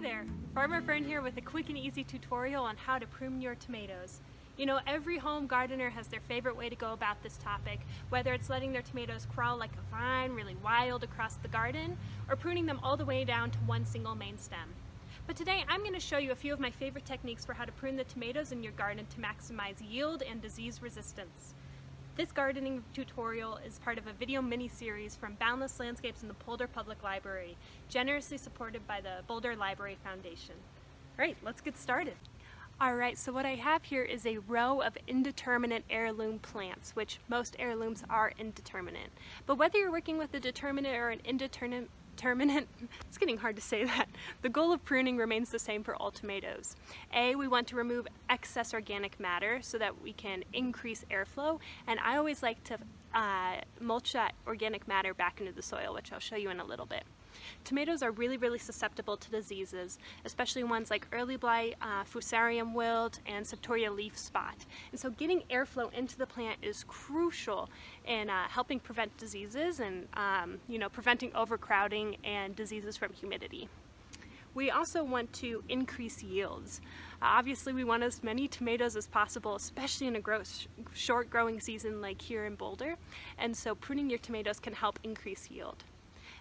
there, Farmer Fern here with a quick and easy tutorial on how to prune your tomatoes. You know, every home gardener has their favorite way to go about this topic, whether it's letting their tomatoes crawl like a vine really wild across the garden, or pruning them all the way down to one single main stem. But today I'm going to show you a few of my favorite techniques for how to prune the tomatoes in your garden to maximize yield and disease resistance. This gardening tutorial is part of a video mini-series from Boundless Landscapes in the Boulder Public Library, generously supported by the Boulder Library Foundation. All right, let's get started. Alright, so what I have here is a row of indeterminate heirloom plants, which most heirlooms are indeterminate. But whether you're working with a determinate or an indeterminate Terminant, it's getting hard to say that. The goal of pruning remains the same for all tomatoes. A, we want to remove excess organic matter so that we can increase airflow, and I always like to uh, mulch that organic matter back into the soil, which I'll show you in a little bit. Tomatoes are really, really susceptible to diseases, especially ones like early blight, uh, fusarium wilt, and septoria leaf spot. And so getting airflow into the plant is crucial in uh, helping prevent diseases and, um, you know, preventing overcrowding and diseases from humidity. We also want to increase yields. Uh, obviously we want as many tomatoes as possible, especially in a grow short growing season like here in Boulder. And so pruning your tomatoes can help increase yield.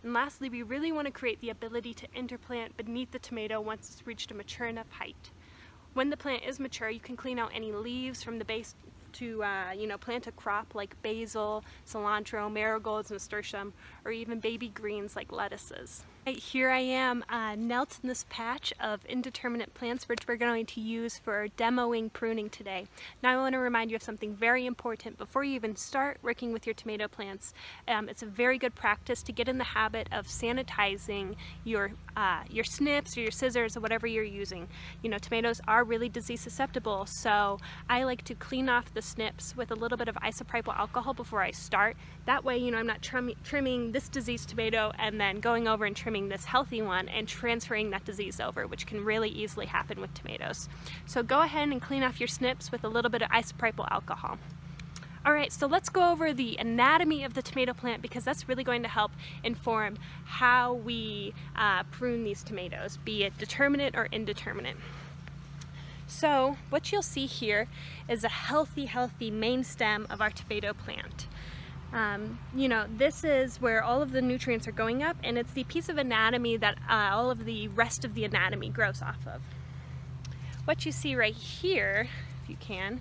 And lastly, we really want to create the ability to interplant beneath the tomato once it's reached a mature enough height. When the plant is mature, you can clean out any leaves from the base to uh, you know plant a crop like basil, cilantro, marigolds, nasturtium, or even baby greens like lettuces. Here I am uh, knelt in this patch of indeterminate plants which we're going to use for demoing pruning today. Now I want to remind you of something very important before you even start working with your tomato plants. Um, it's a very good practice to get in the habit of sanitizing your uh, your snips or your scissors or whatever you're using. You know tomatoes are really disease susceptible so I like to clean off the snips with a little bit of isopropyl alcohol before I start. That way you know I'm not trim trimming this diseased tomato and then going over and trimming this healthy one and transferring that disease over, which can really easily happen with tomatoes. So go ahead and clean off your snips with a little bit of isopropyl alcohol. Alright, so let's go over the anatomy of the tomato plant because that's really going to help inform how we uh, prune these tomatoes, be it determinate or indeterminate. So what you'll see here is a healthy, healthy main stem of our tomato plant. Um, you know, this is where all of the nutrients are going up and it's the piece of anatomy that uh, all of the rest of the anatomy grows off of. What you see right here, if you can,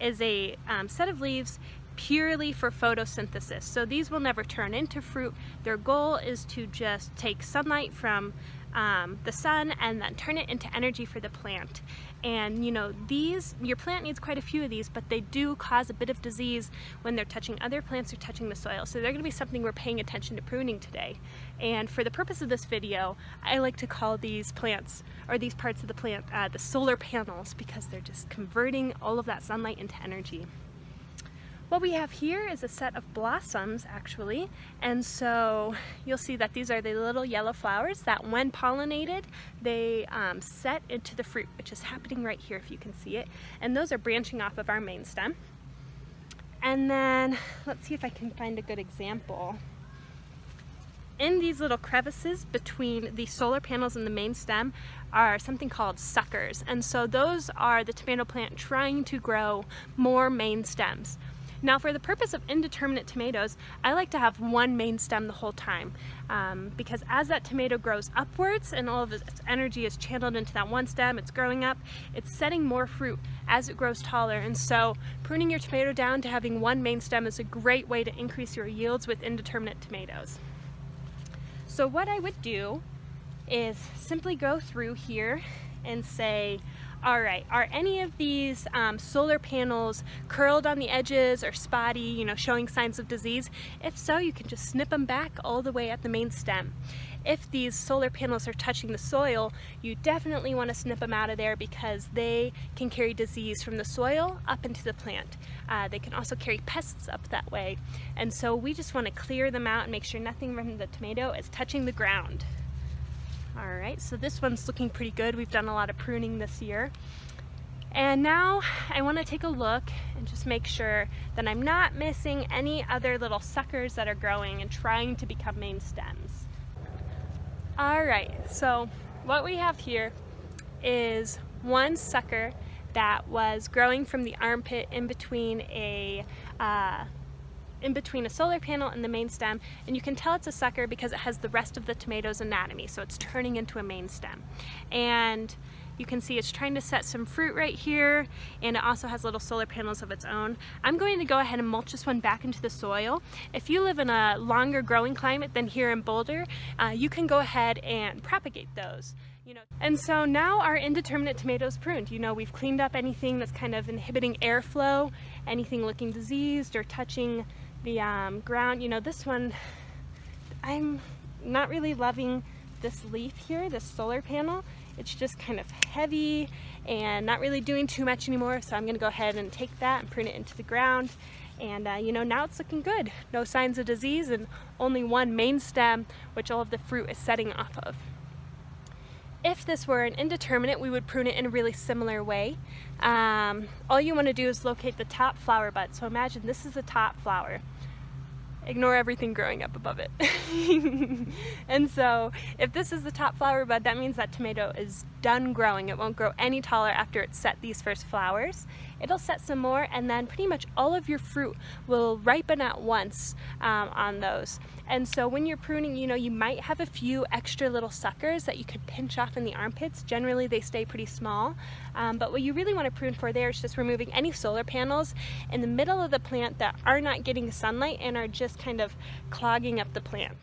is a um, set of leaves purely for photosynthesis. So these will never turn into fruit. Their goal is to just take sunlight from um, the sun and then turn it into energy for the plant. And you know, these, your plant needs quite a few of these, but they do cause a bit of disease when they're touching other plants or touching the soil. So they're gonna be something we're paying attention to pruning today. And for the purpose of this video, I like to call these plants, or these parts of the plant, uh, the solar panels, because they're just converting all of that sunlight into energy. What we have here is a set of blossoms actually and so you'll see that these are the little yellow flowers that when pollinated they um, set into the fruit which is happening right here if you can see it and those are branching off of our main stem. And then let's see if I can find a good example. In these little crevices between the solar panels and the main stem are something called suckers and so those are the tomato plant trying to grow more main stems now for the purpose of indeterminate tomatoes, I like to have one main stem the whole time um, because as that tomato grows upwards and all of its energy is channeled into that one stem, it's growing up, it's setting more fruit as it grows taller. And so pruning your tomato down to having one main stem is a great way to increase your yields with indeterminate tomatoes. So what I would do is simply go through here and say, all right, are any of these um, solar panels curled on the edges or spotty, you know, showing signs of disease? If so, you can just snip them back all the way at the main stem. If these solar panels are touching the soil, you definitely want to snip them out of there because they can carry disease from the soil up into the plant. Uh, they can also carry pests up that way. And so we just want to clear them out and make sure nothing from the tomato is touching the ground. All right, so this one's looking pretty good. We've done a lot of pruning this year. And now I want to take a look and just make sure that I'm not missing any other little suckers that are growing and trying to become main stems. All right, so what we have here is one sucker that was growing from the armpit in between a uh, in between a solar panel and the main stem and you can tell it's a sucker because it has the rest of the tomato's anatomy so it's turning into a main stem and you can see it's trying to set some fruit right here and it also has little solar panels of its own. I'm going to go ahead and mulch this one back into the soil. If you live in a longer growing climate than here in Boulder, uh, you can go ahead and propagate those. You know, and so now our indeterminate tomatoes pruned. You know, we've cleaned up anything that's kind of inhibiting airflow, anything looking diseased or touching the um, ground. You know, this one, I'm not really loving this leaf here, this solar panel. It's just kind of heavy and not really doing too much anymore. So I'm gonna go ahead and take that and prune it into the ground. And uh, you know, now it's looking good. No signs of disease and only one main stem, which all of the fruit is setting off of. If this were an indeterminate, we would prune it in a really similar way. Um, all you want to do is locate the top flower bud. So imagine this is the top flower ignore everything growing up above it. and so if this is the top flower bud, that means that tomato is done growing. It won't grow any taller after it's set these first flowers. It'll set some more and then pretty much all of your fruit will ripen at once um, on those. And so when you're pruning, you know, you might have a few extra little suckers that you could pinch off in the armpits. Generally, they stay pretty small. Um, but what you really want to prune for there is just removing any solar panels in the middle of the plant that are not getting sunlight and are just kind of clogging up the plant.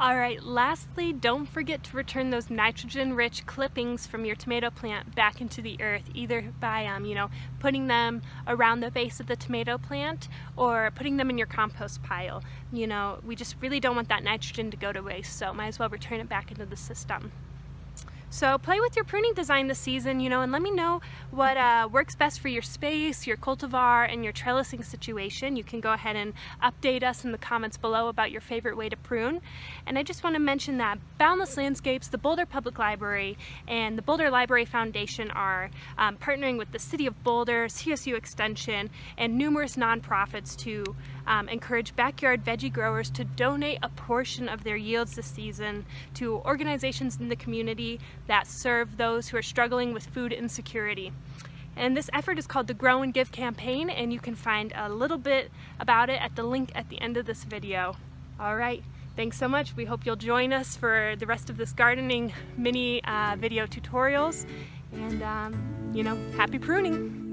All right, lastly, don't forget to return those nitrogen-rich clippings from your tomato plant back into the earth, either by, um, you know, putting them around the base of the tomato plant or putting them in your compost pile. You know, we just really don't want that nitrogen to go to waste, so might as well return it back into the system. So play with your pruning design this season, you know, and let me know what uh, works best for your space, your cultivar, and your trellising situation. You can go ahead and update us in the comments below about your favorite way to prune. And I just want to mention that Boundless Landscapes, the Boulder Public Library, and the Boulder Library Foundation are um, partnering with the City of Boulder, CSU Extension, and numerous nonprofits to um, encourage backyard veggie growers to donate a portion of their yields this season to organizations in the community that serve those who are struggling with food insecurity. And this effort is called the Grow and Give campaign and you can find a little bit about it at the link at the end of this video. All right, thanks so much. We hope you'll join us for the rest of this gardening mini uh, video tutorials and um, you know, happy pruning.